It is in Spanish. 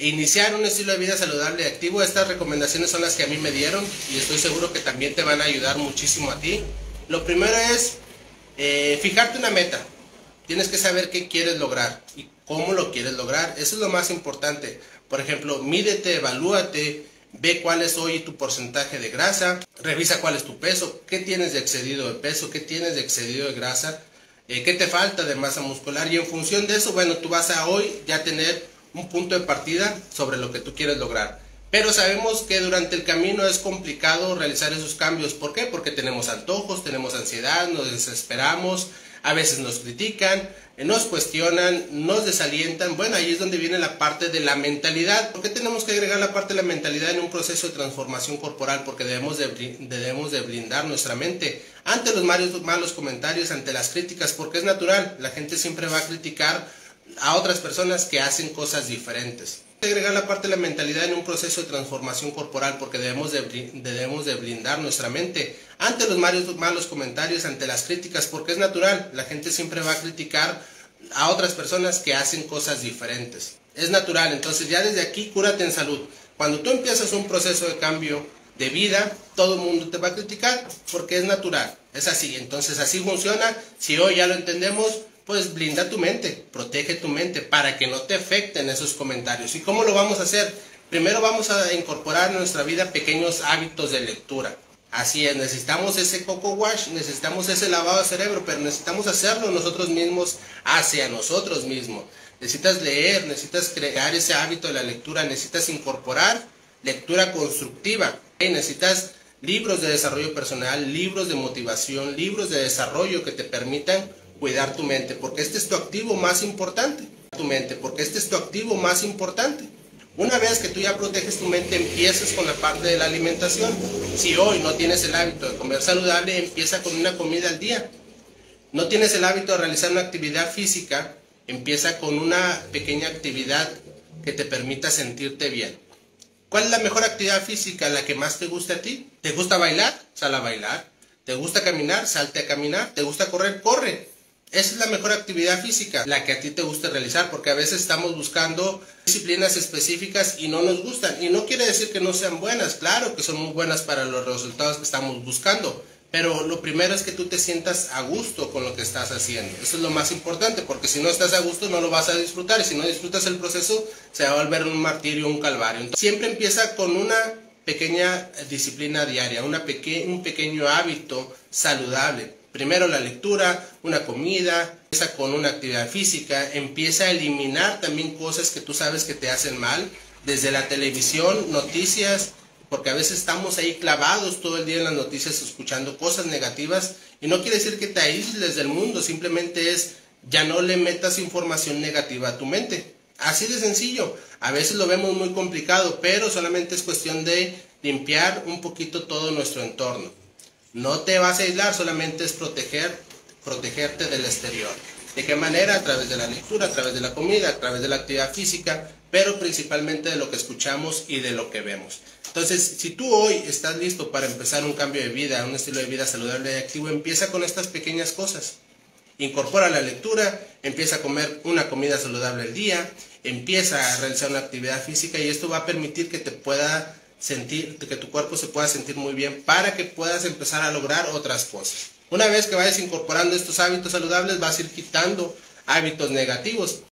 iniciar un estilo de vida saludable y activo. Estas recomendaciones son las que a mí me dieron y estoy seguro que también te van a ayudar muchísimo a ti. Lo primero es eh, fijarte una meta. Tienes que saber qué quieres lograr y cómo lo quieres lograr. Eso es lo más importante. Por ejemplo, mídete, evalúate, ve cuál es hoy tu porcentaje de grasa, revisa cuál es tu peso, qué tienes de excedido de peso, qué tienes de excedido de grasa, eh, qué te falta de masa muscular y en función de eso, bueno, tú vas a hoy ya tener un punto de partida sobre lo que tú quieres lograr. Pero sabemos que durante el camino es complicado realizar esos cambios. ¿Por qué? Porque tenemos antojos, tenemos ansiedad, nos desesperamos, a veces nos critican, nos cuestionan, nos desalientan. Bueno, ahí es donde viene la parte de la mentalidad. ¿Por qué tenemos que agregar la parte de la mentalidad en un proceso de transformación corporal? Porque debemos de, debemos de blindar nuestra mente ante los malos comentarios, ante las críticas, porque es natural. La gente siempre va a criticar a otras personas que hacen cosas diferentes agregar la parte de la mentalidad en un proceso de transformación corporal porque debemos de, debemos de blindar nuestra mente ante los malos, malos comentarios, ante las críticas, porque es natural, la gente siempre va a criticar a otras personas que hacen cosas diferentes. Es natural, entonces ya desde aquí cúrate en salud. Cuando tú empiezas un proceso de cambio de vida, todo el mundo te va a criticar porque es natural, es así. Entonces así funciona, si hoy ya lo entendemos, pues blinda tu mente, protege tu mente para que no te afecten esos comentarios. ¿Y cómo lo vamos a hacer? Primero vamos a incorporar en nuestra vida pequeños hábitos de lectura. Así es, necesitamos ese coco wash, necesitamos ese lavado de cerebro, pero necesitamos hacerlo nosotros mismos hacia nosotros mismos. Necesitas leer, necesitas crear ese hábito de la lectura, necesitas incorporar lectura constructiva, necesitas libros de desarrollo personal, libros de motivación, libros de desarrollo que te permitan cuidar tu mente, porque este es tu activo más importante. Tu mente, porque este es tu activo más importante. Una vez que tú ya proteges tu mente, empiezas con la parte de la alimentación. Si hoy no tienes el hábito de comer saludable, empieza con una comida al día. No tienes el hábito de realizar una actividad física, empieza con una pequeña actividad que te permita sentirte bien. ¿Cuál es la mejor actividad física, la que más te gusta a ti? ¿Te gusta bailar? Sal a bailar. ¿Te gusta caminar? Salte a caminar. ¿Te gusta correr? Corre. Esa es la mejor actividad física, la que a ti te guste realizar, porque a veces estamos buscando disciplinas específicas y no nos gustan. Y no quiere decir que no sean buenas, claro que son muy buenas para los resultados que estamos buscando, pero lo primero es que tú te sientas a gusto con lo que estás haciendo. Eso es lo más importante, porque si no estás a gusto no lo vas a disfrutar y si no disfrutas el proceso se va a volver un martirio, un calvario. siempre empieza con una pequeña disciplina diaria, una un pequeño hábito saludable Primero la lectura, una comida, empieza con una actividad física, empieza a eliminar también cosas que tú sabes que te hacen mal, desde la televisión, noticias, porque a veces estamos ahí clavados todo el día en las noticias escuchando cosas negativas y no quiere decir que te aísles del mundo, simplemente es ya no le metas información negativa a tu mente. Así de sencillo. A veces lo vemos muy complicado, pero solamente es cuestión de limpiar un poquito todo nuestro entorno. No te vas a aislar, solamente es proteger, protegerte del exterior. ¿De qué manera? A través de la lectura, a través de la comida, a través de la actividad física, pero principalmente de lo que escuchamos y de lo que vemos. Entonces, si tú hoy estás listo para empezar un cambio de vida, un estilo de vida saludable y activo, empieza con estas pequeñas cosas. Incorpora la lectura, empieza a comer una comida saludable al día, empieza a realizar una actividad física y esto va a permitir que te pueda sentir, que tu cuerpo se pueda sentir muy bien para que puedas empezar a lograr otras cosas. Una vez que vayas incorporando estos hábitos saludables, vas a ir quitando hábitos negativos.